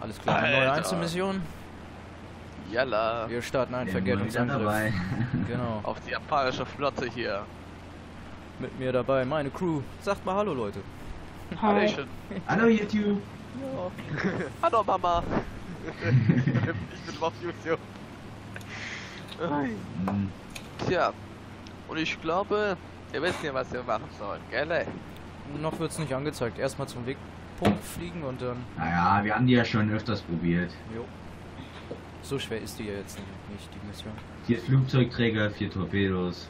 Alles klar, eine neue. Einzelmission. Yalla. Wir starten Ja, wieder Vergeltungsangriff. dabei. Genau. Auf die japanische Flotte hier. Mit mir dabei meine Crew. Sagt mal Hallo, Leute. Hi. Hallo YouTube. Hallo Mama. ich bin auf YouTube. Hm, Tja. Und ich glaube, ihr wisst ja, was wir machen sollen, gell? ey? Noch wird's nicht angezeigt. Erstmal zum Wegpunkt fliegen und dann. Naja, wir haben die ja schon öfters probiert. Jo. So schwer ist die ja jetzt nicht, die Mission. Vier Flugzeugträger, vier Torpedos.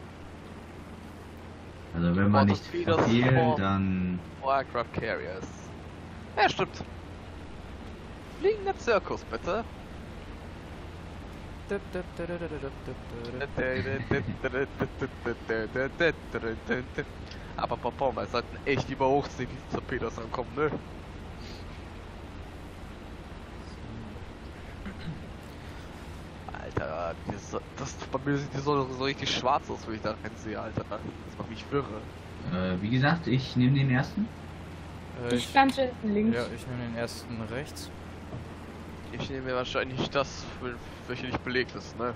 Also wenn wir Boah, nicht boah. dann... Aircraft Carriers. Ja, stimmt. Fliegender Zirkus, bitte. Aber Papa, wir sollten echt hochziehen, wie die Torpedos ankommen, ne? Alter, die so, das, bei mir sieht die Sonne so richtig schwarz aus, wenn ich da sehe, Alter. Das macht mich wirre. Äh, wie gesagt, ich nehme den ersten. Äh, Ich hinten links. ja, ich nehme den ersten rechts. Ich nehme wahrscheinlich das, welche nicht belegt ist, ne?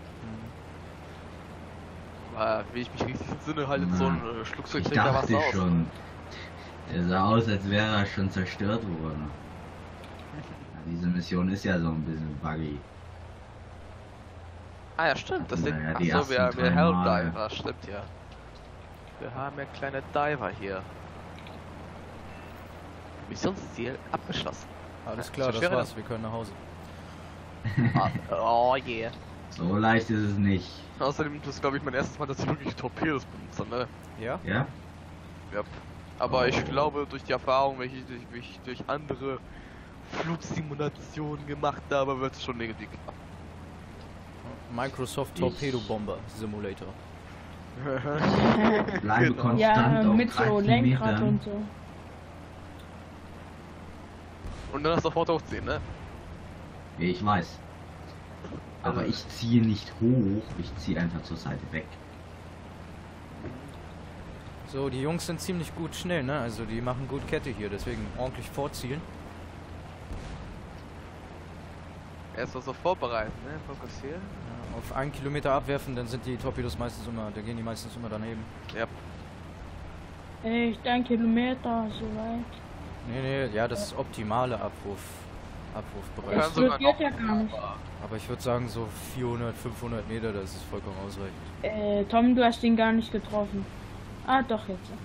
Aber wie ich mich richtig entsinne, halt in so ein äh, Ich Flugzeugträger was dachte aus. schon. Der sah aus, als wäre er schon zerstört worden. Ja, diese Mission ist ja so ein bisschen buggy. Ah ja, stimmt, das sind. Naja, die Achso, wir ersten haben ja drei Mal. Helldiver, stimmt ja. Wir haben ja kleine Diver hier. Missionsziel abgeschlossen. Alles klar, das war's. Wir können nach Hause. Ah, oh yeah. So leicht ist es nicht. Außerdem, das ist glaube ich mein erstes Mal, dass ich wirklich Torpedos benutze, ne? Ja? Ja? Ja. Aber Oh. ich glaube, durch die Erfahrung, welche ich durch, durch andere Flugsimulationen gemacht habe, wird es schon irgendwie klappen. Microsoft Torpedo Bomber Simulator. Bleibe Genau. konstant Ja, mit so 13 Lenkrad Metern. und so. Und dann sofort hochziehen, ne? Ich weiß. Aber ich ziehe nicht hoch, ich ziehe einfach zur Seite weg. So, die Jungs sind ziemlich gut schnell, ne? Also die machen gut Kette hier, deswegen ordentlich vorzielen. Erstmal so vorbereiten, ne? Fokussieren. Ja, auf einen Kilometer abwerfen, dann sind die Torpedos meistens immer, da gehen die meistens immer daneben. Ja. Echt ein Kilometer, so weit. Nee, nee, ja, das ist optimale Abwurf, Abwurfbereich. Ja, Das sogar wird ja gar nicht. Aber ich würde sagen, so 400, 500 Meter, das ist vollkommen ausreichend. Äh, Tom, du hast ihn gar nicht getroffen. Ah, doch jetzt. Ja,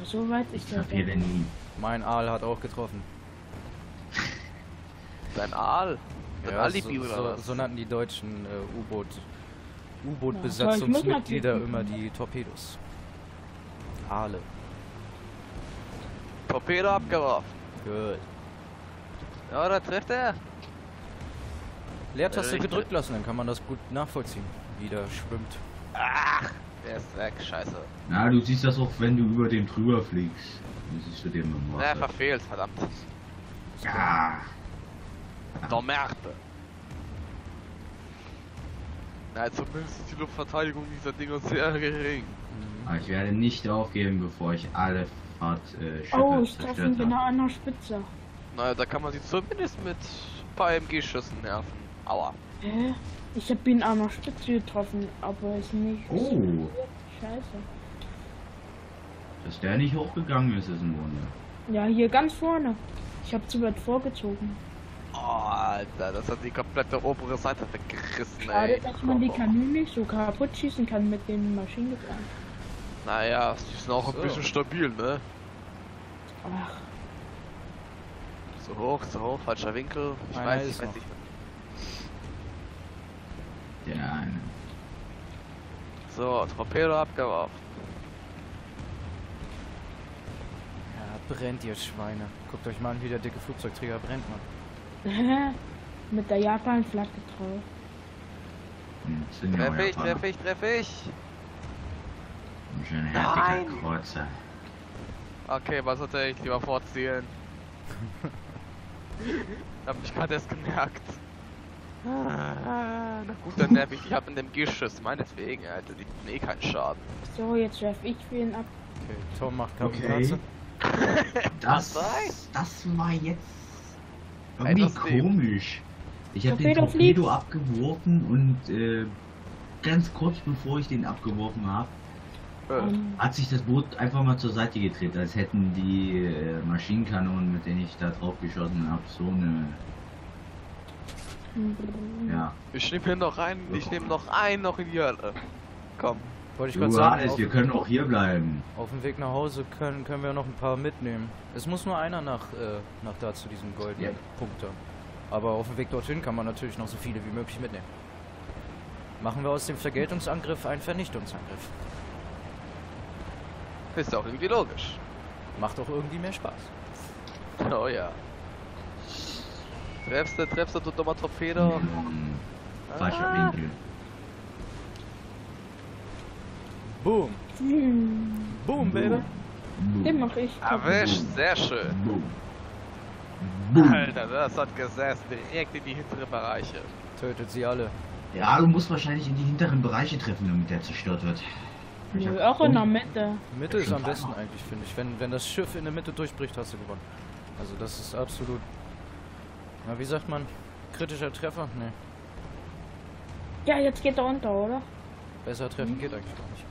Oh, so weit Ich ist er. hier nie. mein Aal hat auch getroffen. Dein Aal. Ja, Alibi so, oder so, was? so nannten die deutschen äh, U-Boot U-Boot-Besatzungsmitglieder immer die Torpedos. Aale. Torpedo abgeworfen. Gut. Ja, da trifft er. Leertaste gedrückt lassen, dann kann man das gut nachvollziehen, wie der schwimmt. Ach, der ist weg, scheiße. Na, du siehst das auch, wenn du über den drüber fliegst. Du siehst du den im Na, verfehlt, verdammt. Ja. Der Märte. Na, zumindest ist die Luftverteidigung dieser Dinger sehr gering. Mhm. Aber ich werde nicht aufgeben, bevor ich alle Fahrt äh, Schiffe Oh, ich treffe ihn genau an der Spitze. Na, da kann man sie zumindest mit ein paar MG-Schüssen nerven. Aua. Hä? Ich habe ihn an der Spitze getroffen, aber ist nicht. Oh, Scheiße. dass der nicht hochgegangen ist, ist ein Wunder. Ja, hier ganz vorne. Ich habe zu weit vorgezogen. Oh, Alter, das hat die komplette obere Seite weggerissen, Schade, ey. dass man die Kanone nicht so kaputt schießen kann mit den Maschinengewehren. Naja, die sind auch So. ein bisschen stabil, ne? Ach, So hoch, so hoch, falscher Winkel. Ich Einer weiß, ich weiß noch. nicht. Der eine. So, Torpedo abgeworfen. Ja, brennt ihr Schweine. Guckt euch mal an, wie der dicke Flugzeugträger brennt, Mann. Mit der Japan-Flagge drauf. Hm, das sind ja Treff ich, Japaner. treff ich, treff ich. Ein schön Nein. Kreuzer. Okay, was sollte ich lieber vorziehen? Hab mich gerade erst gemerkt. Ah, na gut, dann nerv ich dich ab in dem Geschiss. Meinetwegen, Alter, die tun eh keinen Schaden. So, jetzt werfe ich für ihn ab. Okay, Tom macht Okay. Kamikaze. Das, Was? das war jetzt Irgendwie komisch. Ich habe den Torpedo fliegt. abgeworfen und äh, ganz kurz bevor ich den abgeworfen habe, Äh, Ähm, hat sich das Boot einfach mal zur Seite gedreht, als hätten die äh, Maschinenkanonen, mit denen ich da drauf geschossen habe, so eine. Ja. ich nehme hier noch einen, ich nehme noch einen noch in die Hölle. Komm. Wollte ich Du gerade sagen, auf, wir können auch hier bleiben. auf dem Weg nach Hause können, können wir noch ein paar mitnehmen. Es muss nur einer nach, äh, nach da zu diesem goldenen Ja. Punkt da. Aber auf dem Weg dorthin kann man natürlich noch so viele wie möglich mitnehmen. Machen wir aus dem Vergeltungsangriff einen Vernichtungsangriff. Ist auch irgendwie logisch. Macht auch irgendwie mehr Spaß. Oh ja. Treffst du, treffst du, du dummer Torpedo? Hm, Falscher Ah. Winkel. Boom! hm, Boom, Baby! Den mach ich. Erwischt, sehr schön. Boom. Boom. Alter, das hat gesessen, direkt in die hinteren Bereiche. Tötet sie alle. Ja, du musst wahrscheinlich in die hinteren Bereiche treffen, damit der zerstört wird. Ich Nö, hab- auch in der Mitte. Mitte ist am besten eigentlich, finde ich. Wenn, wenn das Schiff in der Mitte durchbricht, hast du gewonnen. Also das ist absolut... Na, wie sagt man? Kritischer Treffer? Nee. Ja, jetzt geht er unter, oder? Besser treffen geht eigentlich gar nicht.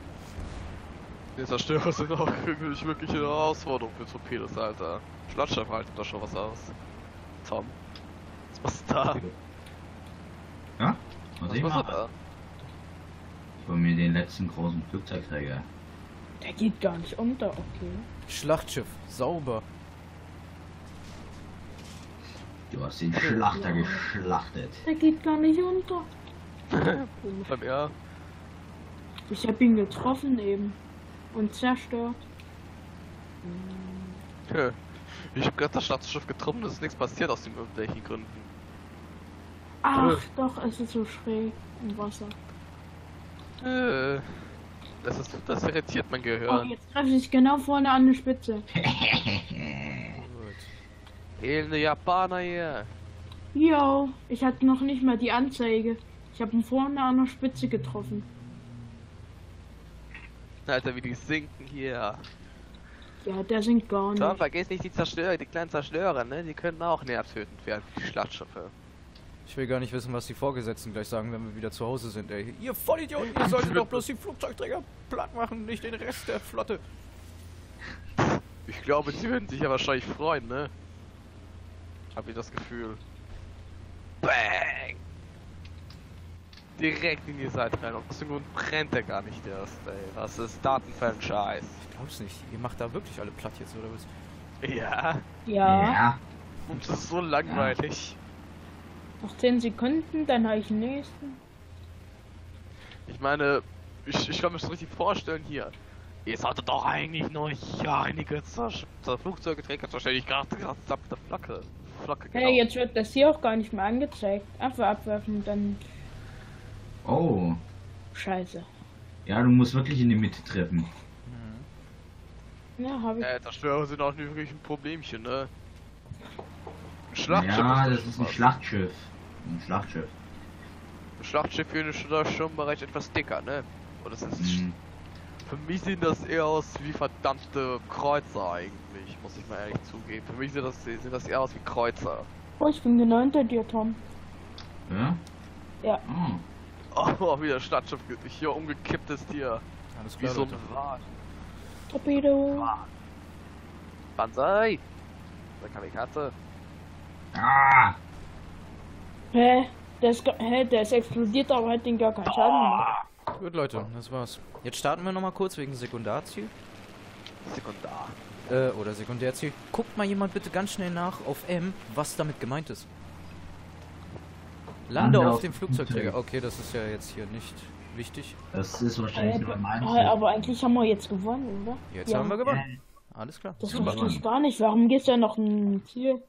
Die Zerstörer sind auch wirklich wirklich eine Herausforderung für Torpedos, Alter. Schlottschiff halten da schon was aus. Tom. Was machst du da? Ja? Was, Was ich mache? da? Ich hol mir den letzten großen Flugzeugträger. Der geht gar nicht unter, okay. Schlachtschiff, sauber. Du hast den Schlachter geschlachtet. Der geht gar nicht unter. Ja, Ich hab ihn getroffen eben. Und zerstört. Hä. ich hab gerade das Schlachtschiff getroffen, es ist nichts passiert aus den irgendwelchen Gründen. Ach, doch, es ist so schräg im Wasser. Äh, Das ist, das irritiert mein Oh, Gehirn. jetzt treffe ich genau vorne an die Spitze. Elende Japaner hier. Yo, ich hatte noch nicht mal die Anzeige. Ich habe ihn vorne an der Spitze getroffen. Alter, wie die sinken hier. Ja, der singt gar Tom, nicht. vergiss nicht die Zerstörer, die kleinen Zerstörer, ne? Die können auch nervtötend werden, die Schlachtschiffe. Ich will gar nicht wissen, was die Vorgesetzten gleich sagen, wenn wir wieder zu Hause sind, ey. Ihr Vollidioten, ihr solltet doch bloß die Flugzeugträger platt machen, nicht den Rest der Flotte. Ich glaube, sie würden sich ja wahrscheinlich freuen, ne? Hab ich das Gefühl. Bang! Direkt in die Seite rein. Und aus dem Grund brennt er gar nicht erst, ey. Was ist Datenfälscheiß? Ich glaub's nicht. Ihr macht da wirklich alle platt jetzt, oder was? Ja, Ja, Ja. und das ist so langweilig. noch 10 Sekunden, dann habe ich den nächsten. Ich meine, ich, ich kann mir das richtig vorstellen hier. Ihr solltet doch eigentlich noch ja, einige Flugzeuge trägt wahrscheinlich gerade gerade samt der Flagge. Flagge, genau. Hey, jetzt wird das hier auch gar nicht mehr angezeigt. Einfach abwerfen, dann Oh. scheiße. Ja, du musst wirklich in die Mitte treffen. Ja, habe ich. Äh, Zerstörer sind auch nicht wirklich ein Problemchen, ne? Ein Schlachtschiff Ja, ist das ist ein. Schlachtschiff. Ein Schlachtschiff. Ein Schlachtschiff hier ist schon- schon bereits etwas dicker, ne? Und das ist Mhm. Für mich sehen das eher aus wie verdammte Kreuzer eigentlich, muss ich mal ehrlich zugeben. Für mich sieht das, sehen das eher aus wie Kreuzer. Oh, ich bin genau hinter dir, Tom. Ja? Ja. Oh. Oh, wie das Schlachtschiff ge- hier umgekippt ist hier. Alles Wie klar, so ein. Rad. Torpedo. Banzai! Da kann ich hatte. Ah! Hä? Der ist, hä, der ist explodiert, aber hat den gar keinen Schaden gemacht. Gut, Leute, das war's. Jetzt starten wir nochmal kurz wegen Sekundarziel. Sekundar. Äh, oder Sekundärziel. Guckt mal jemand bitte ganz schnell nach auf M, was damit gemeint ist. Lande auf auf dem Flugzeugträger. Flugzeug. Okay, das ist ja jetzt hier nicht wichtig. Das ist wahrscheinlich nur Äh, mein aber, aber eigentlich haben wir jetzt gewonnen, oder? Jetzt Ja. haben wir gewonnen. Alles klar. Das verstehe ich gar nicht. Warum geht's ja noch ein Ziel?